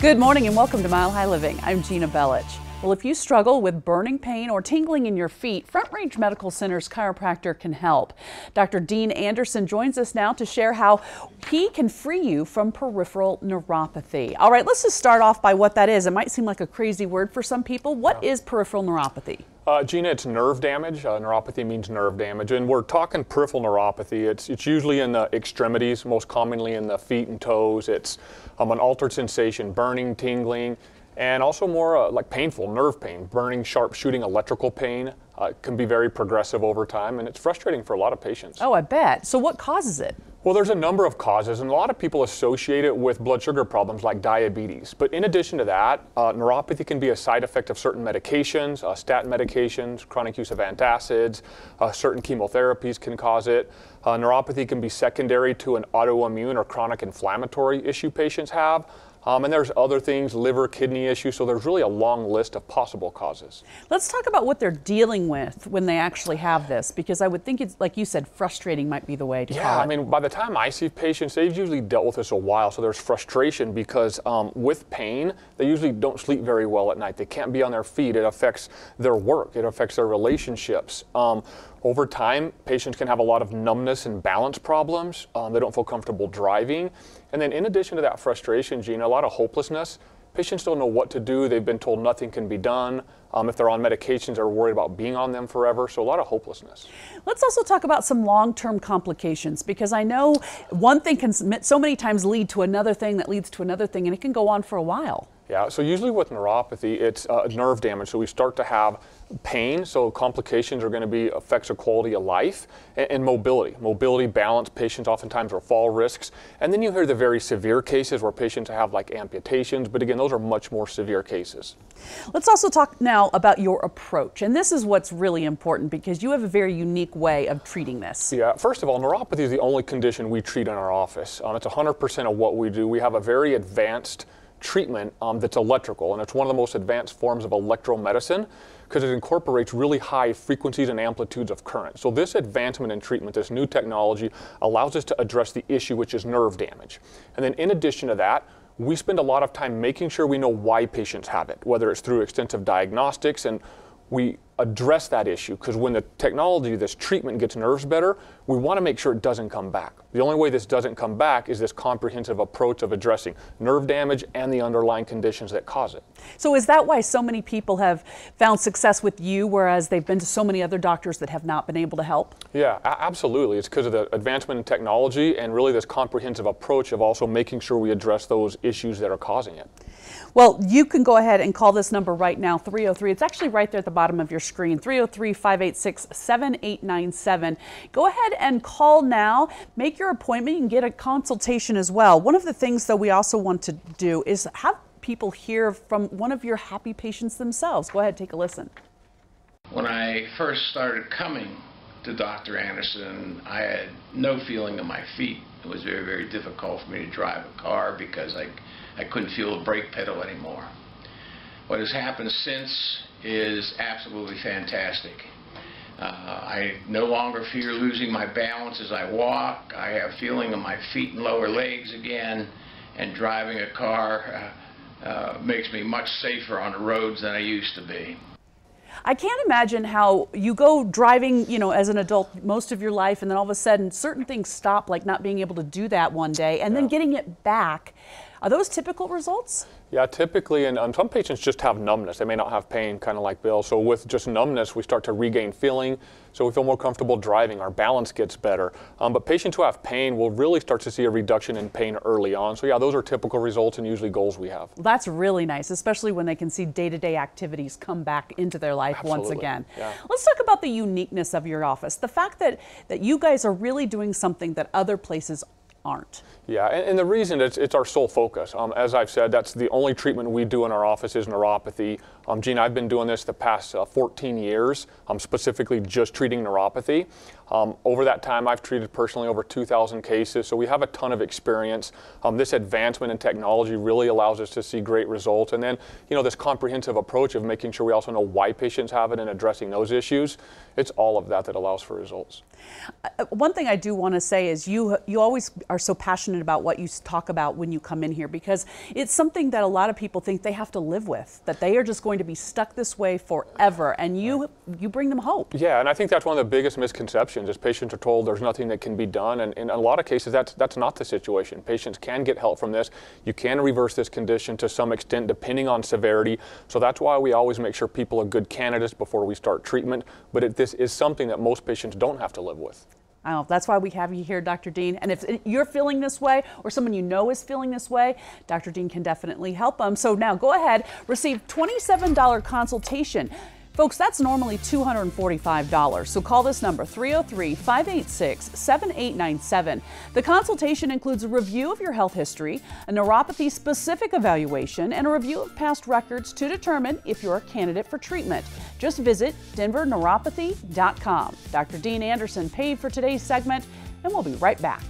Good morning and welcome to Mile High Living. I'm Gina Belich. Well, if you struggle with burning pain or tingling in your feet, Front Range Medical Center's chiropractor can help. Dr. Dean Anderson joins us now to share how he can free you from peripheral neuropathy. All right, let's just start off by what that is. It might seem like a crazy word for some people. What is peripheral neuropathy? Uh, Gina, it's nerve damage. Uh, neuropathy means nerve damage, and we're talking peripheral neuropathy. It's it's usually in the extremities, most commonly in the feet and toes. It's um, an altered sensation, burning, tingling, and also more uh, like painful nerve pain, burning, sharp shooting electrical pain. Uh, can be very progressive over time, and it's frustrating for a lot of patients. Oh, I bet. So, what causes it? Well, there's a number of causes, and a lot of people associate it with blood sugar problems like diabetes. But in addition to that, uh, neuropathy can be a side effect of certain medications, uh, statin medications, chronic use of antacids, uh, certain chemotherapies can cause it. Uh, neuropathy can be secondary to an autoimmune or chronic inflammatory issue patients have. Um, and there's other things, liver, kidney issues, so there's really a long list of possible causes. Let's talk about what they're dealing with when they actually have this, because I would think it's, like you said, frustrating might be the way to Yeah, I mean, by the time I see patients, they've usually dealt with this a while, so there's frustration because um, with pain, they usually don't sleep very well at night. They can't be on their feet. It affects their work, it affects their relationships. Um, over time, patients can have a lot of numbness and balance problems. Um, they don't feel comfortable driving. And then in addition to that frustration, Gina, lot of hopelessness. Patients don't know what to do. They've been told nothing can be done. Um, if they're on medications, they're worried about being on them forever. So a lot of hopelessness. Let's also talk about some long-term complications because I know one thing can so many times lead to another thing that leads to another thing, and it can go on for a while. Yeah, so usually with neuropathy, it's uh, nerve damage. So we start to have pain, so complications are going to be effects of quality of life, and, and, mobility. Mobility, balance, patients oftentimes are fall risks. And then you hear the very severe cases where patients have like amputations, but again, those are much more severe cases. Let's also talk now about your approach. And this is what's really important because you have a very unique way of treating this. Yeah, first of all, neuropathy is the only condition we treat in our office. Um, it's 100% of what we do. We have a very advanced treatment um, that's electrical, and it's one of the most advanced forms of electromedicine because it incorporates really high frequencies and amplitudes of current. So this advancement in treatment, this new technology, allows us to address the issue, which is nerve damage. And then in addition to that, we spend a lot of time making sure we know why patients have it, whether it's through extensive diagnostics and we address that issue because when the technology, this treatment gets nerves better, we want to make sure it doesn't come back. The only way this doesn't come back is this comprehensive approach of addressing nerve damage and the underlying conditions that cause it. So is that why so many people have found success with you, whereas they've been to so many other doctors that have not been able to help? Yeah, absolutely. It's because of the advancement in technology and really this comprehensive approach of also making sure we address those issues that are causing it. Well, you can go ahead and call this number right now, 303. It's actually right there at the bottom of your screen, 303 586 7897. Go ahead and call now. Make your appointment. Can get a consultation as well. One of the things, that we also want to do is have people hear from one of your happy patients themselves. Go ahead, take a listen. When I first started coming to Dr. Anderson, I had no feeling in my feet. It was very, very difficult for me to drive a car because I, I couldn't feel the brake pedal anymore. What has happened since is absolutely fantastic. Uh, I no longer fear losing my balance as I walk. I have feeling in my feet and lower legs again, and driving a car uh, uh, makes me much safer on the roads than I used to be. I can't imagine how you go driving, you know, as an adult most of your life, and then all of a sudden certain things stop, like not being able to do that one day, and yeah. then getting it back. Are those typical results? Yeah, typically, and um, some patients just have numbness. They may not have pain, kind of like Bill. So with just numbness, we start to regain feeling, so we feel more comfortable driving. Our balance gets better. Um, but patients who have pain will really start to see a reduction in pain early on. So yeah, those are typical results and usually goals we have. That's really nice, especially when they can see day-to-day -day activities come back into their life Absolutely. once again. Yeah. Let's talk about the uniqueness of your office. The fact that, that you guys are really doing something that other places aren't. Yeah, and, and the reason it's, it's our sole focus. Um, as I've said, that's the only treatment we do in our office is neuropathy. Um, Gene, I've been doing this the past uh, 14 years, um, specifically just treating neuropathy. Um, over that time, I've treated personally over 2,000 cases, so we have a ton of experience. Um, this advancement in technology really allows us to see great results. And then, you know, this comprehensive approach of making sure we also know why patients have it and addressing those issues, it's all of that that allows for results. Uh, one thing I do want to say is you you always are so passionate about what you talk about when you come in here because it's something that a lot of people think they have to live with, that they are just going to be stuck this way forever, and you you bring them hope. Yeah, and I think that's one of the biggest misconceptions is patients are told there's nothing that can be done, and in a lot of cases that's that's not the situation. Patients can get help from this. You can reverse this condition to some extent depending on severity. So that's why we always make sure people are good candidates before we start treatment. But it, this is something that most patients don't have to live with. Oh, that's why we have you here, Dr. Dean. And if you're feeling this way or someone you know is feeling this way, Dr. Dean can definitely help them. So now go ahead, receive $27 consultation. Folks, that's normally $245. So call this number 303 586 7897. The consultation includes a review of your health history, a neuropathy specific evaluation, and a review of past records to determine if you're a candidate for treatment. Just visit denverneuropathy.com. Dr. Dean Anderson paid for today's segment, and we'll be right back.